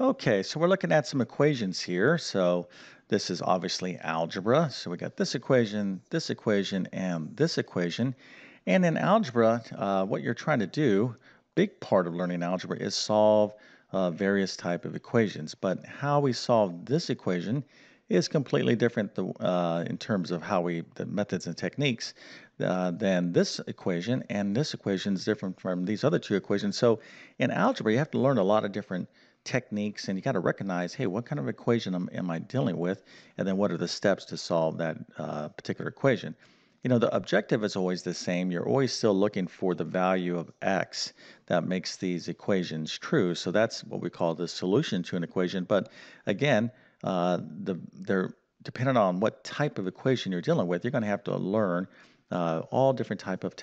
Okay, so we're looking at some equations here. So this is obviously algebra. So we got this equation, this equation, and this equation. And in algebra, uh, what you're trying to do, big part of learning algebra is solve uh, various type of equations. But how we solve this equation is completely different the, uh, in terms of how we, the methods and techniques, uh, than this equation. And this equation is different from these other two equations. So in algebra, you have to learn a lot of different techniques and you got to recognize hey what kind of equation am, am, i dealing with? And then what are the steps to solve that uh, particular equation? You know the objective is always the same. You're always still looking for the value of x that makes these equations true. So that's what we call the solution to an equation. But again uh, the they're depending on what type of equation you're dealing with. You're going to have to learn uh, all different type of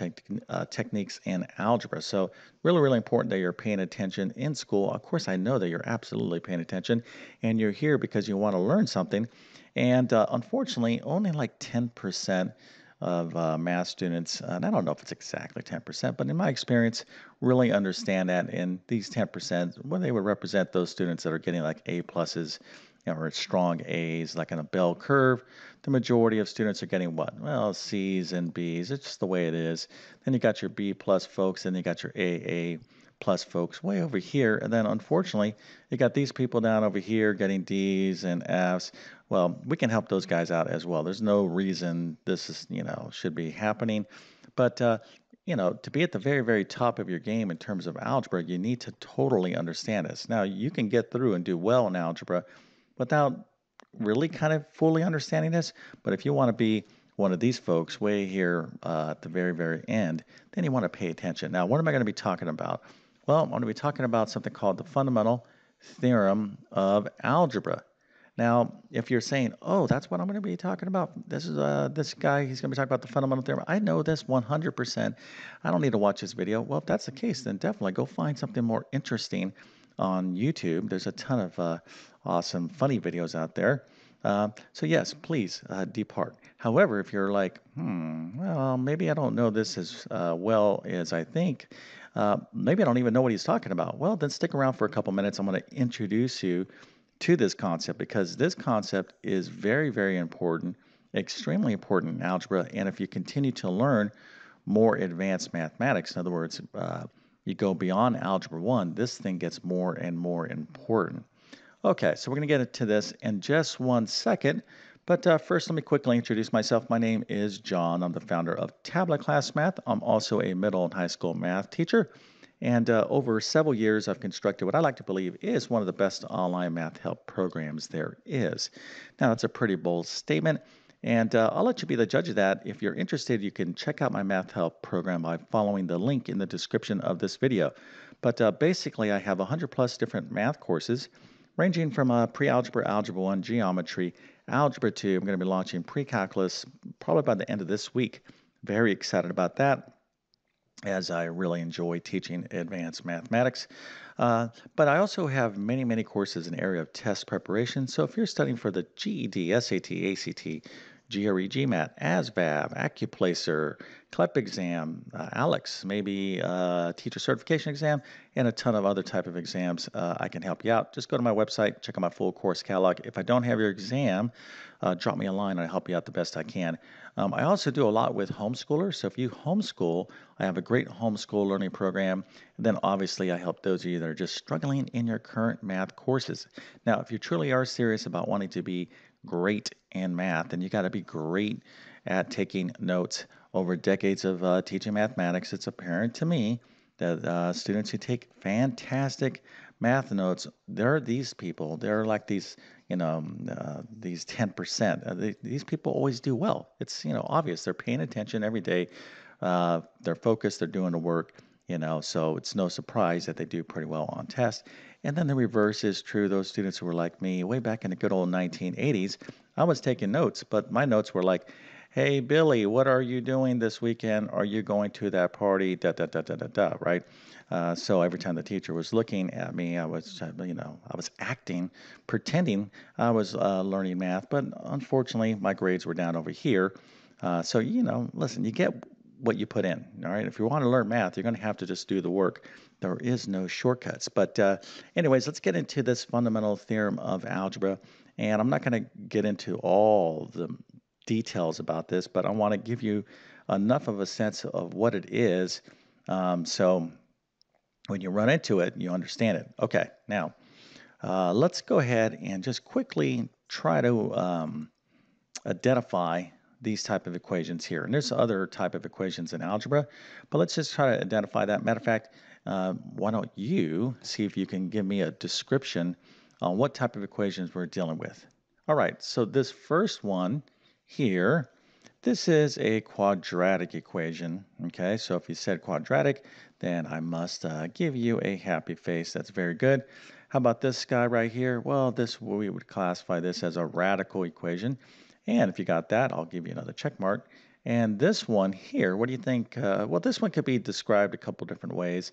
uh, techniques in algebra. So really, really important that you're paying attention in school. Of course, I know that you're absolutely paying attention, and you're here because you want to learn something. And uh, unfortunately, only like 10% of uh, math students, and I don't know if it's exactly 10%, but in my experience, really understand that. And these 10%, well, they would represent those students that are getting like A pluses or strong A's, like in a bell curve, the majority of students are getting what? Well, C's and B's. It's just the way it is. Then you got your B plus folks, and you got your AA plus folks way over here. And then unfortunately, you got these people down over here getting D's and F's. Well, we can help those guys out as well. There's no reason this is, you know, should be happening. But uh, you know, to be at the very, very top of your game in terms of algebra, you need to totally understand this. Now, you can get through and do well in algebra without really kind of fully understanding this. But if you want to be one of these folks way here uh, at the very, very end, then you want to pay attention. Now, what am I going to be talking about? Well, I'm going to be talking about something called the fundamental theorem of algebra. Now, if you're saying, "Oh, that's what I'm going to be talking about," this is uh, this guy. He's going to be talking about the fundamental theorem. I know this 100%. I don't need to watch this video. Well, if that's the case, then definitely go find something more interesting on YouTube. There's a ton of uh, awesome, funny videos out there. Uh, so yes, please uh, depart. However, if you're like, hmm, well, maybe I don't know this as uh, well as I think, uh, maybe I don't even know what he's talking about. Well, then stick around for a couple minutes. I'm going to introduce you to this concept because this concept is very, very important, extremely important in algebra. And if you continue to learn more advanced mathematics, in other words, uh, you go beyond algebra 1, this thing gets more and more important. Okay, so we're going to get into this in just one second. But uh, first, let me quickly introduce myself. My name is John. I'm the founder of TabletClass Math. I'm also a middle and high school math teacher. And uh, over several years, I've constructed what I like to believe is one of the best online math help programs there is. Now, that's a pretty bold statement. And uh, I'll let you be the judge of that. If you're interested, you can check out my math help program by following the link in the description of this video. But uh, basically, I have 100 plus different math courses ranging from uh, pre-algebra, algebra 1, geometry, algebra 2. I'm going to be launching pre-calculus probably by the end of this week. Very excited about that as I really enjoy teaching advanced mathematics. Uh, but I also have many, many courses in the area of test preparation. So if you're studying for the GED, SAT, ACT, GRE, GMAT, ASVAB, AccuPlacer, CLEP exam, uh, ALEKS, maybe uh, teacher certification exam, and a ton of other type of exams. Uh, I can help you out. Just go to my website, check out my full course catalog. If I don't have your exam, uh, drop me a line and I'll help you out the best I can. Um, I also do a lot with homeschoolers. So if you homeschool, I have a great homeschool learning program. And then obviously I help those of you that are just struggling in your current math courses. Now, if you truly are serious about wanting to be great in math, and you got to be great at taking notes. Over decades of uh, teaching mathematics, it's apparent to me that uh, students who take fantastic math notes, there are these people. They're like these, you know, uh, these 10%. Uh, these people always do well. It's, you know, obvious. They're paying attention every day. Uh, they're focused. They're doing the work, you know, so it's no surprise that they do pretty well on tests. And then the reverse is true. Those students who were like me way back in the good old 1980s, I was taking notes, but my notes were like, hey, Billy, what are you doing this weekend? Are you going to that party? Da, da, da, da, da, da, right? Uh, so every time the teacher was looking at me, I was, uh, you know, I was acting, pretending I was uh, learning math, but unfortunately, my grades were down over here. Uh, so, you know, listen, you get what you put in. All right. If you want to learn math, you're going to have to just do the work. There is no shortcuts. But, uh, anyways, let's get into this fundamental theorem of algebra. And I'm not going to get into all the details about this, but I want to give you enough of a sense of what it is. Um, so when you run into it, you understand it. Okay. Now, uh, let's go ahead and just quickly try to um, identify these type of equations here. And there's other type of equations in algebra, but let's just try to identify that. Matter of fact, uh, why don't you see if you can give me a description on what type of equations we're dealing with. All right, so this first one here, this is a quadratic equation. Okay, so if you said quadratic, then I must uh, give you a happy face. That's very good. How about this guy right here? Well, this we would classify this as a radical equation. And if you got that, I'll give you another check mark. And this one here, what do you think? Uh, well, this one could be described a couple different ways.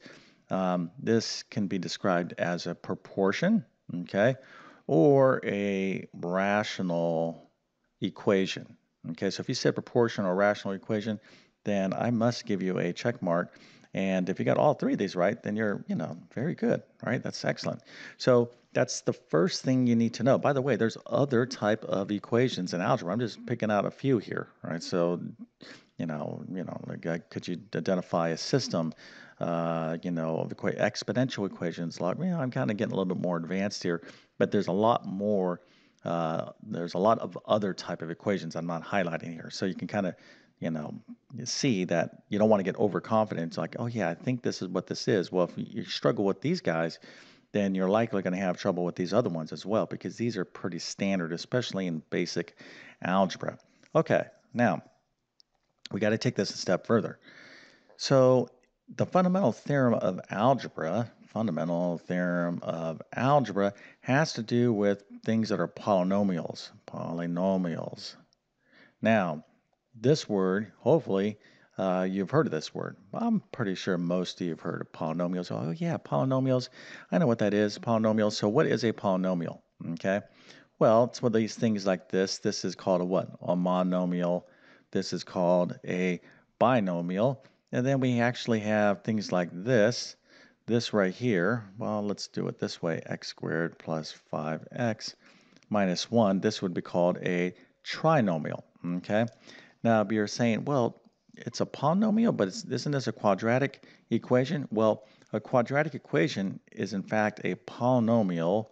Um, this can be described as a proportion, okay, or a rational equation. Okay, so if you said proportion or rational equation, then I must give you a check mark. And if you got all three of these right, then you're, you know, very good, right? That's excellent. So that's the first thing you need to know. By the way, there's other type of equations in algebra. I'm just picking out a few here, right? So, you know, you know, like, uh, could you identify a system, uh, you know, of equa exponential equations? Like, you know, I'm kind of getting a little bit more advanced here, but there's a lot more. Uh, there's a lot of other type of equations I'm not highlighting here, so you can kind of you know, see that you don't want to get overconfident. It's like, oh yeah, I think this is what this is. Well, if you struggle with these guys, then you're likely going to have trouble with these other ones as well because these are pretty standard, especially in basic algebra. Okay, now we got to take this a step further. So the fundamental theorem of algebra, fundamental theorem of algebra has to do with things that are polynomials, polynomials. Now, this word, hopefully, uh, you've heard of this word. I'm pretty sure most of you have heard of polynomials. Oh, yeah, polynomials. I know what that is, polynomials. So, what is a polynomial? Okay. Well, it's one of these things like this. This is called a what? A monomial. This is called a binomial. And then we actually have things like this. This right here, well, let's do it this way x squared plus 5x minus 1. This would be called a trinomial. Okay. Now, you're saying, well, it's a polynomial, but isn't this a quadratic equation? Well, a quadratic equation is in fact a polynomial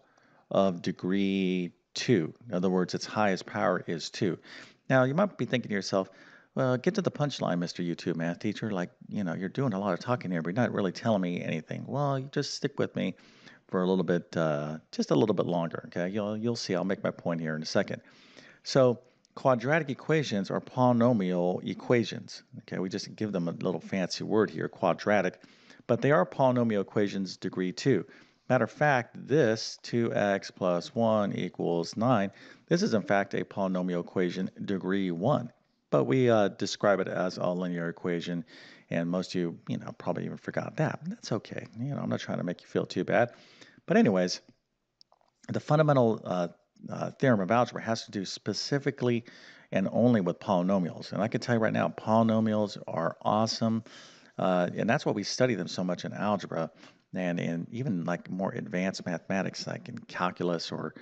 of degree 2. In other words, its highest power is 2. Now, you might be thinking to yourself, well, get to the punchline, Mr. YouTube math teacher. Like, you know, you're doing a lot of talking here, but you're not really telling me anything. Well, you just stick with me for a little bit, uh, just a little bit longer, okay? You'll, you'll see. I'll make my point here in a second. So, Quadratic equations are polynomial equations. Okay, we just give them a little fancy word here, quadratic, but they are polynomial equations degree 2. Matter of fact, this 2x plus 1 equals 9, this is in fact a polynomial equation degree 1. But we uh, describe it as a linear equation, and most of you, you know, probably even forgot that. That's okay. You know, I'm not trying to make you feel too bad. But anyways, the fundamental uh, uh, theorem of algebra has to do specifically and only with polynomials. And I can tell you right now, polynomials are awesome. Uh, and that's why we study them so much in algebra and in even like more advanced mathematics, like in calculus or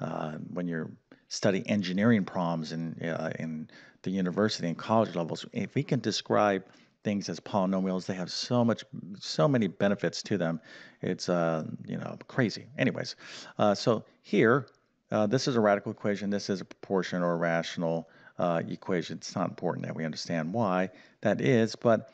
uh, when you're studying engineering problems in, uh, in the university and college levels. If we can describe things as polynomials, they have so much, so many benefits to them. It's, uh, you know, crazy. Anyways, uh, so here, uh, this is a radical equation. This is a proportion or a rational uh, equation. It's not important that we understand why that is, but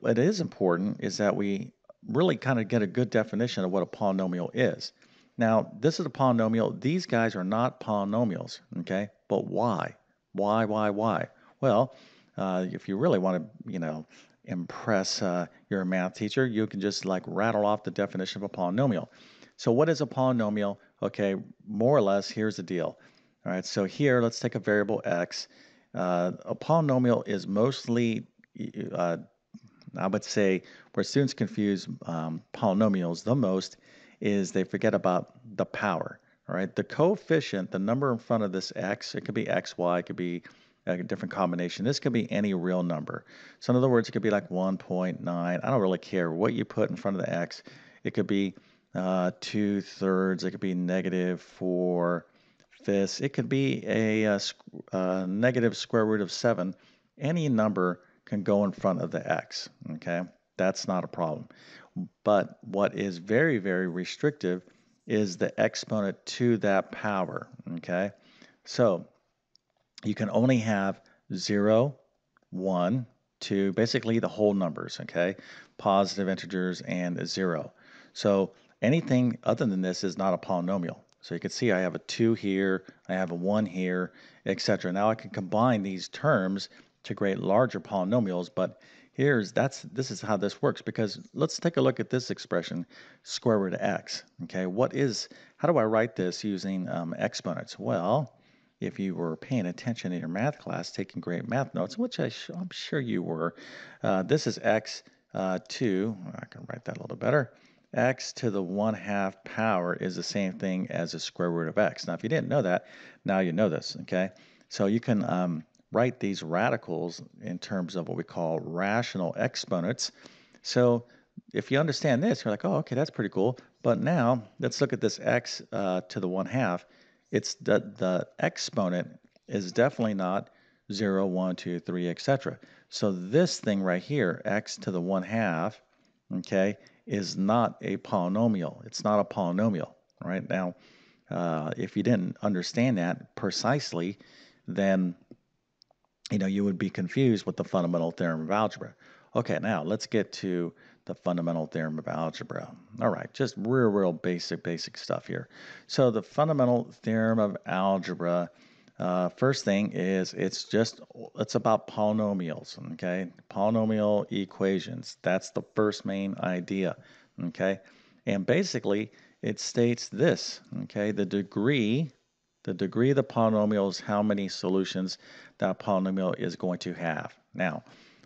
what is important is that we really kind of get a good definition of what a polynomial is. Now, this is a polynomial. These guys are not polynomials, okay? But why? Why, why, why? Well, uh, if you really want to, you know, impress uh, your math teacher, you can just like rattle off the definition of a polynomial. So what is a polynomial? Okay, more or less, here's the deal. All right, so here, let's take a variable x. Uh, a polynomial is mostly, uh, I would say, where students confuse um, polynomials the most is they forget about the power. All right, the coefficient, the number in front of this x, it could be x, y, it could be a different combination. This could be any real number. So in other words, it could be like 1.9. I don't really care what you put in front of the x. It could be uh, 2 thirds. It could be negative 4 fifths. It could be a, a, a negative square root of 7. Any number can go in front of the x. Okay, that's not a problem. But what is very, very restrictive is the exponent to that power. Okay, so you can only have 0, 1, 2, basically the whole numbers, okay? Positive integers and 0. So anything other than this is not a polynomial. So you can see I have a 2 here, I have a 1 here, etc. Now I can combine these terms to create larger polynomials, but here's that's this is how this works because let's take a look at this expression square root of x okay what is how do I write this using um, exponents well if you were paying attention in your math class, taking great math notes, which I am sure you were, uh, this is x uh, to, I can write that a little better, x to the 1 half power is the same thing as the square root of x. Now, if you didn't know that, now you know this, okay? So you can um, write these radicals in terms of what we call rational exponents. So if you understand this, you're like, oh, okay, that's pretty cool. But now let's look at this x uh, to the 1 half it's the, the exponent is definitely not 0, 1, 2, 3, etc. So this thing right here, x to the 1 half, okay, is not a polynomial. It's not a polynomial, right? Now, uh, if you didn't understand that precisely, then you know you would be confused with the fundamental theorem of algebra. Okay, now let's get to the fundamental theorem of algebra. All right, just real, real basic, basic stuff here. So the fundamental theorem of algebra, uh, first thing is it's just, it's about polynomials, okay? Polynomial equations. That's the first main idea, okay? And basically, it states this, okay? The degree, the degree of the polynomial is how many solutions that polynomial is going to have. Now,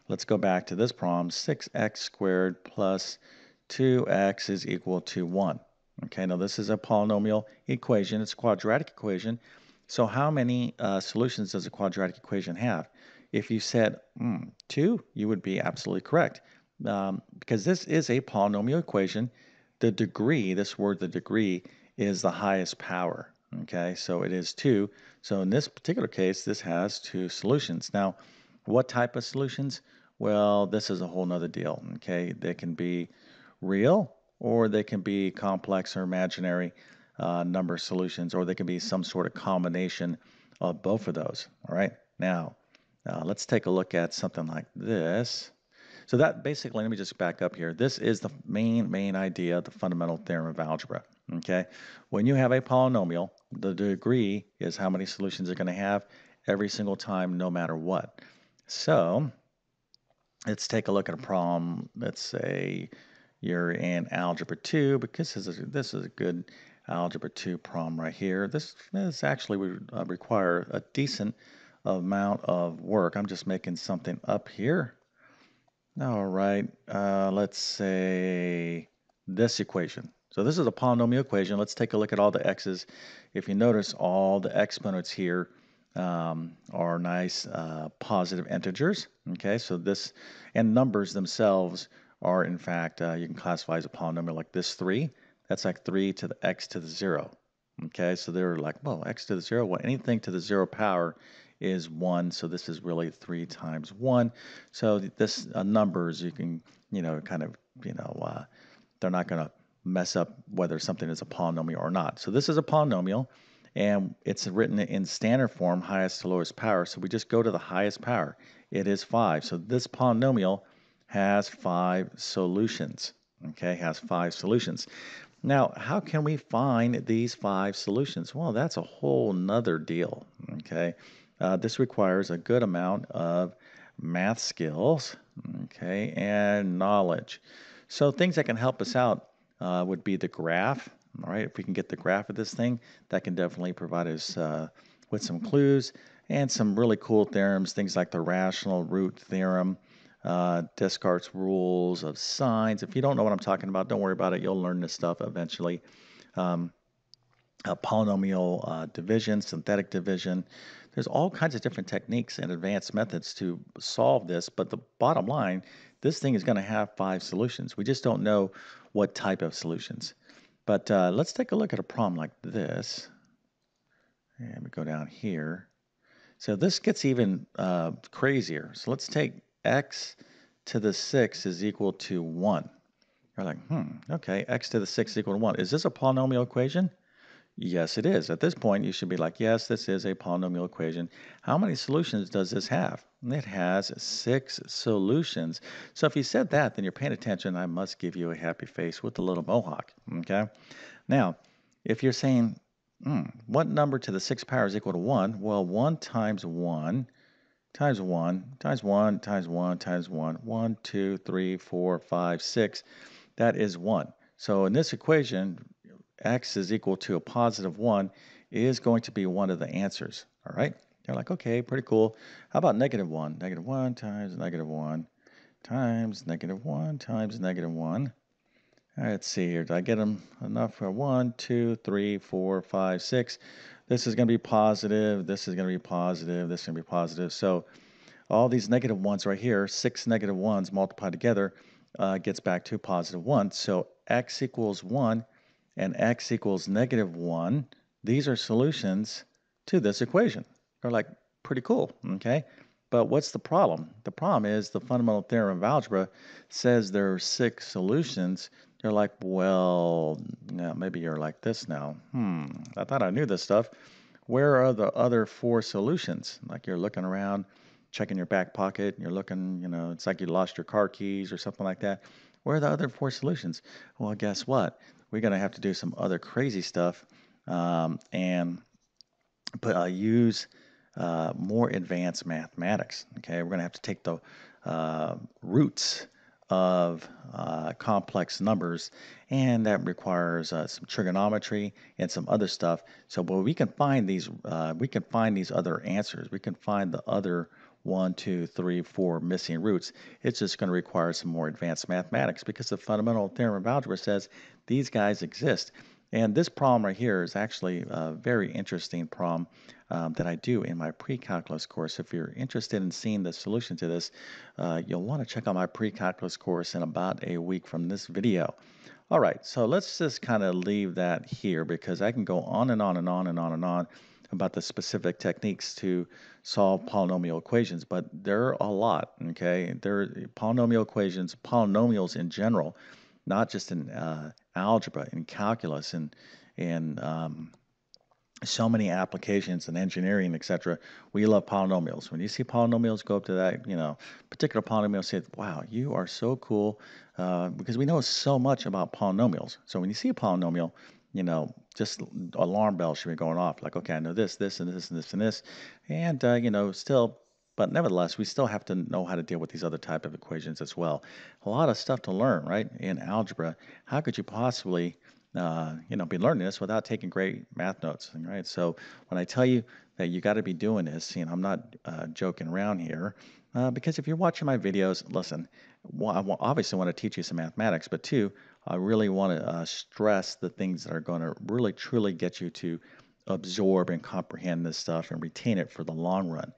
Let's go back to this problem. 6x squared plus 2x is equal to 1. Okay, now this is a polynomial equation. It's a quadratic equation. So how many uh, solutions does a quadratic equation have? If you said mm, 2, you would be absolutely correct. Um, because this is a polynomial equation. The degree, this word the degree, is the highest power. Okay, so it is 2. So in this particular case, this has two solutions. Now, what type of solutions? Well, this is a whole nother deal. Okay, they can be real or they can be complex or imaginary uh, number of solutions, or they can be some sort of combination of both of those. All right, now uh, let's take a look at something like this. So that basically, let me just back up here. This is the main, main idea, the fundamental theorem of algebra. Okay, when you have a polynomial, the degree is how many solutions going to have every single time, no matter what. So let's take a look at a problem. Let's say you're in Algebra 2, because this is a, this is a good Algebra 2 problem right here. This, this actually would uh, require a decent amount of work. I'm just making something up here. All right, uh, let's say this equation. So this is a polynomial equation. Let's take a look at all the x's. If you notice, all the exponents here um, are nice uh, positive integers. Okay, so this and numbers themselves are in fact uh, you can classify as a polynomial like this three. That's like three to the x to the zero. Okay, so they're like well x to the zero. Well, anything to the zero power is one. So this is really three times one. So this uh, numbers you can you know kind of you know uh, they're not going to mess up whether something is a polynomial or not. So this is a polynomial and it's written in standard form, highest to lowest power. So we just go to the highest power. It is 5. So this polynomial has five solutions. Okay, has five solutions. Now, how can we find these five solutions? Well, that's a whole nother deal. Okay, uh, this requires a good amount of math skills, okay, and knowledge. So things that can help us out uh, would be the graph. All right, if we can get the graph of this thing, that can definitely provide us uh, with some clues and some really cool theorems, things like the rational root theorem, uh, Descartes' rules of signs. If you don't know what I'm talking about, don't worry about it. You'll learn this stuff eventually. Um, uh, polynomial uh, division, synthetic division. There's all kinds of different techniques and advanced methods to solve this, but the bottom line, this thing is going to have five solutions. We just don't know what type of solutions. But uh, let's take a look at a problem like this. And we go down here. So this gets even uh, crazier. So let's take x to the 6 is equal to 1. You're like, hmm, okay, x to the 6 is equal to 1. Is this a polynomial equation? Yes, it is. At this point, you should be like, yes, this is a polynomial equation. How many solutions does this have? It has six solutions. So if you said that, then you're paying attention. I must give you a happy face with a little mohawk, okay? Now, if you're saying, hmm, what number to the 6 power is equal to 1? Well, 1 times 1 times 1 times 1 times 1 times 1, 1, 2, 3, 4, 5, 6, that is 1. So in this equation, x is equal to a positive 1 is going to be one of the answers. All right? You're like, okay, pretty cool. How about negative 1? Negative 1 times negative 1 times negative 1 times negative 1. All right, let's see here. Did I get them enough for 1, 2, 3, 4, 5, 6? This is going to be positive. This is going to be positive. This is going to be positive. So all these negative ones right here, six negative ones multiplied together, uh, gets back to positive 1. So x equals 1 and x equals negative 1, these are solutions to this equation. They're like pretty cool, okay? But what's the problem? The problem is the fundamental theorem of algebra says there are six solutions. You're like, well, maybe you're like this now. Hmm, I thought I knew this stuff. Where are the other four solutions? Like you're looking around, checking your back pocket, you're looking, you know, it's like you lost your car keys or something like that. Where are the other four solutions? Well, guess what? we're going to have to do some other crazy stuff um, and but uh, use uh, more advanced mathematics. Okay, we're going to have to take the uh, roots of uh, complex numbers, and that requires uh, some trigonometry and some other stuff. So, but we can find these, uh, we can find these other answers. We can find the other one, two, three, four missing roots. It's just going to require some more advanced mathematics because the fundamental theorem of algebra says these guys exist. And this problem right here is actually a very interesting problem um, that I do in my pre-calculus course. If you're interested in seeing the solution to this, uh, you'll want to check out my pre-calculus course in about a week from this video. All right, so let's just kind of leave that here because I can go on and on and on and on and on about the specific techniques to solve polynomial equations, but there are a lot, okay? There are polynomial equations, polynomials in general, not just in uh, algebra, in calculus, and, and um, so many applications in engineering, etc. We love polynomials. When you see polynomials go up to that, you know, particular polynomial, say, wow, you are so cool, uh, because we know so much about polynomials. So when you see a polynomial, you know, just alarm bells should be going off. Like, okay, I know this, this, and this, and this, and this, and uh, you know, still, but nevertheless, we still have to know how to deal with these other type of equations as well. A lot of stuff to learn, right? In algebra, how could you possibly, uh, you know, be learning this without taking great math notes, right? So when I tell you that you got to be doing this, you know, I'm not uh, joking around here. Uh, because if you're watching my videos, listen, I obviously want to teach you some mathematics, but two, I really want to uh, stress the things that are going to really truly get you to absorb and comprehend this stuff and retain it for the long run.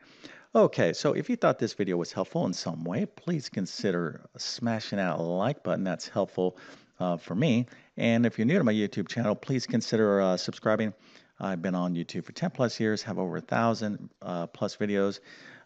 Okay, so if you thought this video was helpful in some way, please consider smashing that like button. That's helpful uh, for me. And if you're new to my YouTube channel, please consider uh, subscribing. I've been on YouTube for 10 plus years, have over a thousand uh, plus videos,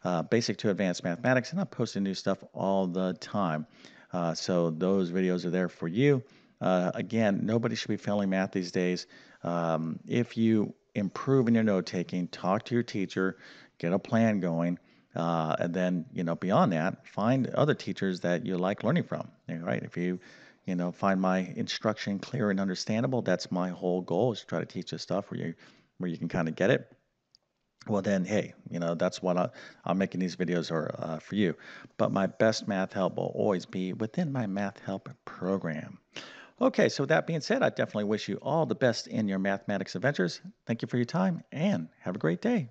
uh, basic to advanced mathematics, and I'm posting new stuff all the time. Uh, so those videos are there for you. Uh, again, nobody should be failing math these days. Um, if you improve in your note taking, talk to your teacher, get a plan going. Uh, and then, you know, beyond that, find other teachers that you like learning from. Right? If you, you know, find my instruction clear and understandable, that's my whole goal is to try to teach this stuff where you, where you can kind of get it. Well then hey you know that's what I, am making these videos are uh, for you. But my best math help will always be within my math help program. Okay so with that being said i definitely wish you all the best in your mathematics adventures. Thank you for your time and have a great day